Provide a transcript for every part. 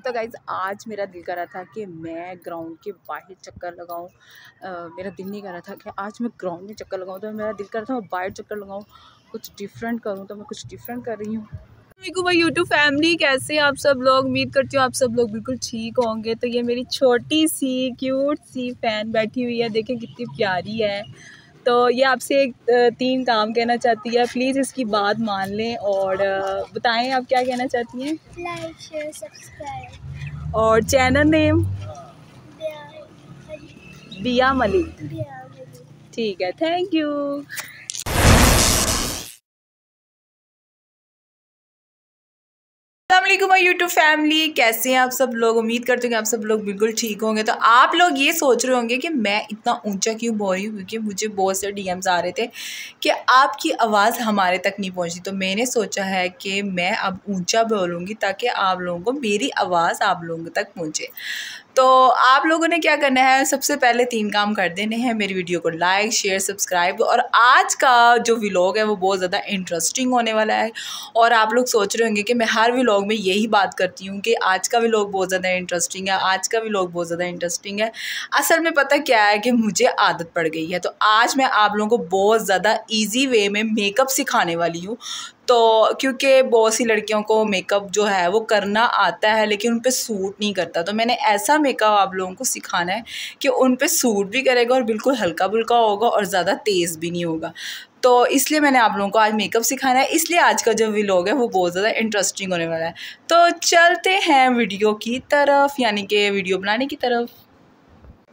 तो गाइज़ आज मेरा दिल कर रहा था कि मैं ग्राउंड के बाहर चक्कर लगाऊँ। मेरा दिल नहीं कर रहा था कि आज मैं ग्राउंड में चक्कर लगाऊँ तो मेरा दिल कर रहा था मैं बाहर चक्कर लगाऊँ। कुछ डिफरेंट करूँ तो मैं कुछ डिफरेंट कर रही हूँ। भाई यूट्यूब फैमिली कैसे आप सब लोग? उम्मीद करती हूँ आप सब लोग बिल्कुल ठीक होंगे। तो ये मेरी छोटी सी क्यूट सी फ़ैन बैठी हुई है। देखें कितनी प्यारी है। तो ये आपसे एक तीन काम कहना चाहती है। प्लीज़ इसकी बात मान लें और बताएँ आप क्या कहना चाहती हैं? लाइक शेयर सब्सक्राइब और चैनल नेम बिया मलिक ठीक है थैंक यू अल्लाम यूट्यूब फैमिली कैसे हैं आप सब लोग? उम्मीद करते हैं कि आप सब लोग बिल्कुल ठीक होंगे। तो आप लोग ये सोच रहे होंगे कि मैं इतना ऊँचा क्यों बोल रही हूँ? क्योंकि मुझे बहुत से डीएम्स आ रहे थे कि आपकी आवाज़ हमारे तक नहीं पहुँची। तो मैंने सोचा है कि मैं अब ऊँचा बोलूँगी ताकि आप लोगों को मेरी आवाज़ आप लोगों तक पहुँचे। तो आप लोगों ने क्या करना है? सबसे पहले तीन काम कर देने हैं। मेरी वीडियो को लाइक शेयर सब्सक्राइब और आज का जो व्लॉग है, वो बहुत ज़्यादा इंटरेस्टिंग होने वाला है। और आप लोग सोच रहे होंगे कि मैं हर व्लॉग में यही बात करती हूँ कि आज का व्लॉग बहुत ज़्यादा इंटरेस्टिंग है, आज का व्लॉग बहुत ज़्यादा इंटरेस्टिंग है। असल में पता क्या है कि मुझे आदत पड़ गई है। तो आज मैं आप लोगों को बहुत ज़्यादा ईजी वे में मेकअप सिखाने वाली हूँ। तो क्योंकि बहुत सी लड़कियों को मेकअप जो है वो करना आता है, लेकिन उन पर सूट नहीं करता। तो मैंने ऐसा मेकअप आप लोगों को सिखाना है कि उन पर सूट भी करेगा और बिल्कुल हल्का फुल्का होगा और ज़्यादा तेज़ भी नहीं होगा। तो इसलिए मैंने आप लोगों को आज मेकअप सिखाना है। इसलिए आज का जो व्लॉग है वो बहुत ज़्यादा इंटरेस्टिंग होने वाला है। तो चलते हैं वीडियो की तरफ़, यानी कि वीडियो बनाने की तरफ़।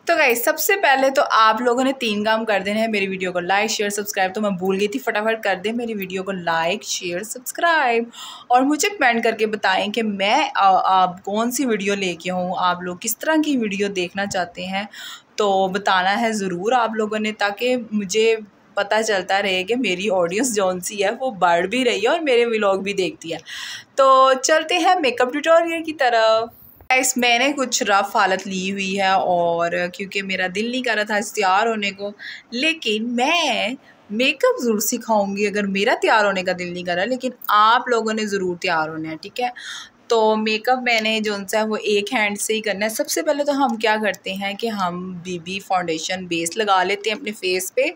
तो गाइस सबसे पहले तो आप लोगों ने तीन काम कर देने हैं मेरी वीडियो को लाइक शेयर सब्सक्राइब तो मैं भूल गई थी फटाफट कर दें मेरी वीडियो को लाइक शेयर सब्सक्राइब और मुझे कमेंट करके बताएँ कि मैं आ, आप कौन सी वीडियो लेके हूँ आप लोग किस तरह की वीडियो देखना चाहते हैं? तो बताना है ज़रूर आप लोगों ने ताकि मुझे पता चलता रहे कि मेरी ऑडियंस जौन सी है वो बढ़ भी रही है और मेरे व्लॉग भी देखती है। तो चलते हैं मेकअप ट्यूटोरियल की तरफ़। इस मैंने कुछ रफ़ हालत ली हुई है और क्योंकि मेरा दिल नहीं कर रहा था इस तैयार होने को, लेकिन मैं मेकअप ज़रूर सिखाऊँगी अगर मेरा तैयार होने का दिल नहीं कर रहा, लेकिन आप लोगों ने ज़रूर तैयार होना है, ठीक है? तो मेकअप मैंने जो सा वो एक हैंड से ही करना है। सबसे पहले तो हम क्या करते हैं कि हम बीबी फाउंडेशन बेस लगा लेते हैं अपने फेस पे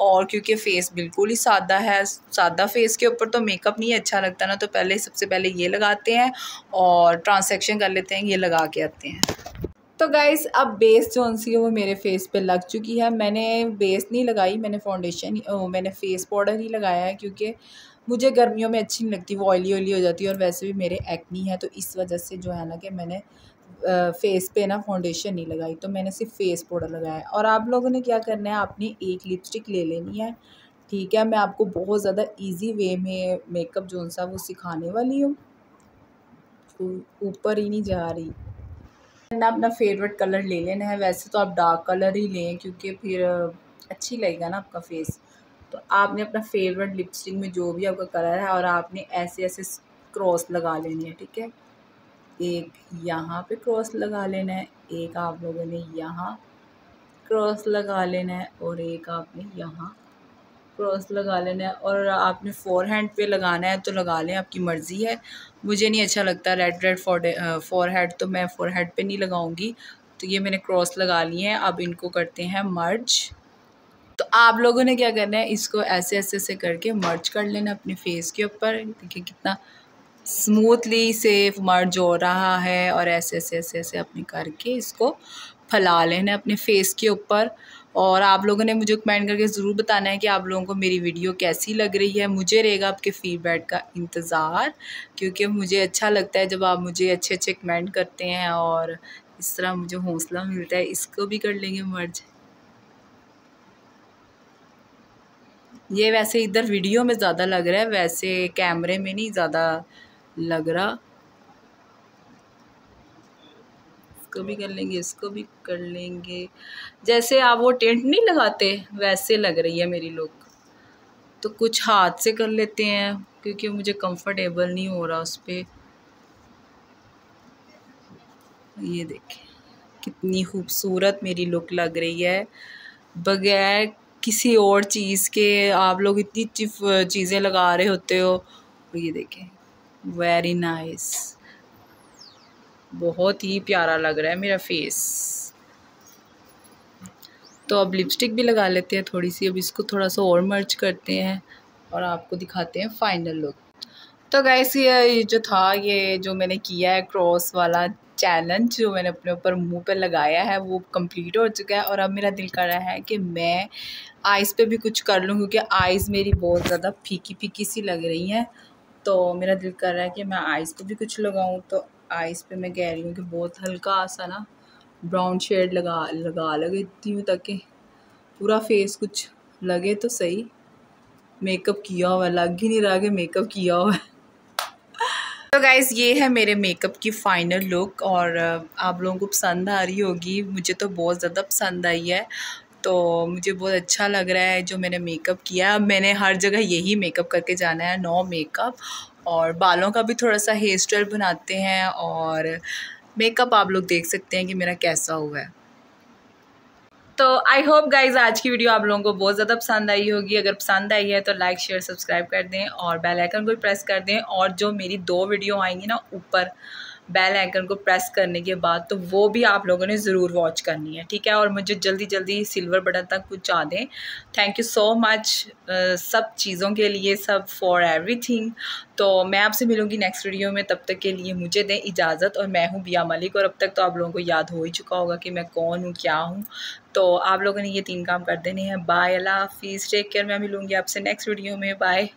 और क्योंकि फेस बिल्कुल ही सादा है, सादा फेस के ऊपर तो मेकअप नहीं अच्छा लगता ना तो पहले सबसे पहले ये लगाते हैं और ट्रांसेक्शन कर लेते हैं, ये लगा के आते हैं। तो गाइस अब बेस जो सी है वो मेरे फेस पे लग चुकी है। मैंने बेस नहीं लगाई, मैंने फाउंडेशन मैंने फेस पाउडर ही लगाया है क्योंकि मुझे गर्मियों में अच्छी नहीं लगती, वो ऑयली ऑयली हो जाती है और वैसे भी मेरे एक्नी है तो इस वजह से जो है ना कि मैंने फेस पे ना फाउंडेशन नहीं लगाई। तो मैंने सिर्फ़ फेस पाउडर लगाया और आप लोगों ने क्या करना है, आपने एक लिपस्टिक ले लेनी है। ठीक है, मैं आपको बहुत ज़्यादा इजी वे में मेकअप जो सा वो सिखाने वाली हूँ। ऊपर ही नहीं जा रही। ना अपना फेवरेट कलर ले लेना है। वैसे तो आप डार्क कलर ही लें, क्योंकि फिर अच्छी लगेगा ना आपका फेस तो आपने अपना फेवरेट लिपस्टिक में जो भी आपका कलर है और आपने ऐसे ऐसे क्रॉस लगा लेनी है, ठीक है? एक यहाँ पे क्रॉस लगा लेना है, एक आप लोगों ने यहाँ क्रॉस लगा लेना है और एक आपने यहाँ क्रॉस लगा लेना है और आपने फोर हैंड पे लगाना है तो लगा लें, आपकी मर्ज़ी है। मुझे नहीं अच्छा लगता रेड रेड फोर हेड तो मैं फोर हेड पर नहीं लगाऊँगी। तो ये मैंने क्रॉस लगा लिए हैं, अब इनको करते हैं मर्ज तो आप लोगों ने क्या करना है, इसको ऐसे ऐसे ऐसे करके मर्ज कर लेना अपने फेस के ऊपर। देखिए कितना स्मूथली से मर्ज हो रहा है और ऐसे ऐसे ऐसे ऐसे अपने करके इसको फैला लेना अपने फेस के ऊपर। और आप लोगों ने मुझे कमेंट करके ज़रूर बताना है कि आप लोगों को मेरी वीडियो कैसी लग रही है। मुझे रहेगा आपके फीडबैक का इंतज़ार, क्योंकि मुझे अच्छा लगता है जब आप मुझे अच्छे अच्छे कमेंट करते हैं और इस तरह मुझे हौसला मिलता है। इसको भी कर लेंगे मर्ज ये वैसे इधर वीडियो में ज़्यादा लग रहा है, वैसे कैमरे में नहीं ज़्यादा लग रहा। इसको भी कर लेंगे, इसको भी कर लेंगे। जैसे आप वो टेंट नहीं लगाते, वैसे लग रही है मेरी लुक तो कुछ हाथ से कर लेते हैं, क्योंकि मुझे कंफर्टेबल नहीं हो रहा उस पर ये देखें, कितनी खूबसूरत मेरी लुक लग रही है। बगैर किसी और चीज़ के आप लोग इतनी चीज़ें लगा रहे होते हो। ये देखें वेरी नाइस बहुत ही प्यारा लग रहा है मेरा फेस तो अब लिपस्टिक भी लगा लेते हैं थोड़ी सी, अब इसको थोड़ा सा और मर्च करते हैं और आपको दिखाते हैं फाइनल लुक तो गैस ये जो था, ये जो मैंने किया है क्रॉस वाला चैलेंज जो मैंने अपने ऊपर मुँह पे लगाया है, वो कंप्लीट हो चुका है और अब मेरा दिल कर रहा है कि मैं आइज़ पे भी कुछ कर लूँ, क्योंकि आइज़ मेरी बहुत ज़्यादा फीकी फीकी सी लग रही हैं। तो मेरा दिल कर रहा है कि मैं आइज़ पे भी कुछ लगाऊँ तो आइज़ पे मैं कह रही हूँ कि बहुत हल्का सा ना ब्राउन शेड लगा लगा लेती हूँ ताकि पूरा फेस कुछ लगे तो सही। मेकअप किया हुआ, लग ही नहीं रहा कि मेकअप किया हुआ है। तो गाइज़ ये है मेरे मेकअप की फ़ाइनल लुक और आप लोगों को पसंद आ रही होगी। मुझे तो बहुत ज़्यादा पसंद आई है। तो मुझे बहुत अच्छा लग रहा है जो मैंने मेकअप किया मैंने हर जगह यही मेकअप करके जाना है। नो मेकअप और बालों का भी थोड़ा सा हेयर स्टाइल बनाते हैं और मेकअप आप लोग देख सकते हैं कि मेरा कैसा हुआ है। तो आई होप गाइज़ आज की वीडियो आप लोगों को बहुत ज़्यादा पसंद आई होगी। अगर पसंद आई है तो लाइक शेयर सब्सक्राइब कर दें और बेल आइकन को प्रेस कर दें और जो मेरी दो वीडियो आएँगी ना ऊपर बेल आइकन को प्रेस करने के बाद तो वो भी आप लोगों ने ज़रूर वॉच करनी है, ठीक है? और मुझे जल्दी जल्दी सिल्वर बटन तक पहुँचा दें। थैंक यू सो मच सब चीज़ों के लिए, सब फॉर एवरीथिंग तो मैं आपसे मिलूँगी नेक्स्ट वीडियो में, तब तक के लिए मुझे दें इजाज़त और मैं हूँ बिया मलिक और अब तक तो आप लोगों को याद हो ही चुका होगा कि मैं कौन हूँ, क्या हूँ। तो आप लोगों ने ये तीन काम कर देने हैं। बाय अल्लाह हाफिज़। टेक केयर मैं मिलूँगी आपसे नेक्स्ट वीडियो में। बाय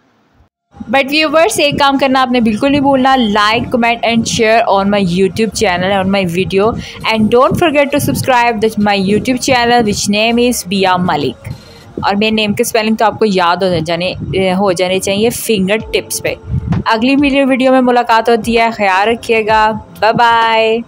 बट व्यूवर्स एक काम करना, आपने बिल्कुल नहीं भूलना like comment and share on my YouTube channel on my video and don't forget to subscribe this my YouTube channel which name is Bia Malik और मेरे नेम के स्पेलिंग तो आपको याद हो जाने हो जाने चाहिए फिंगर टिप्स पे। अगली वीडियो में मुलाकात होती है, ख्याल रखिएगा। Bye bye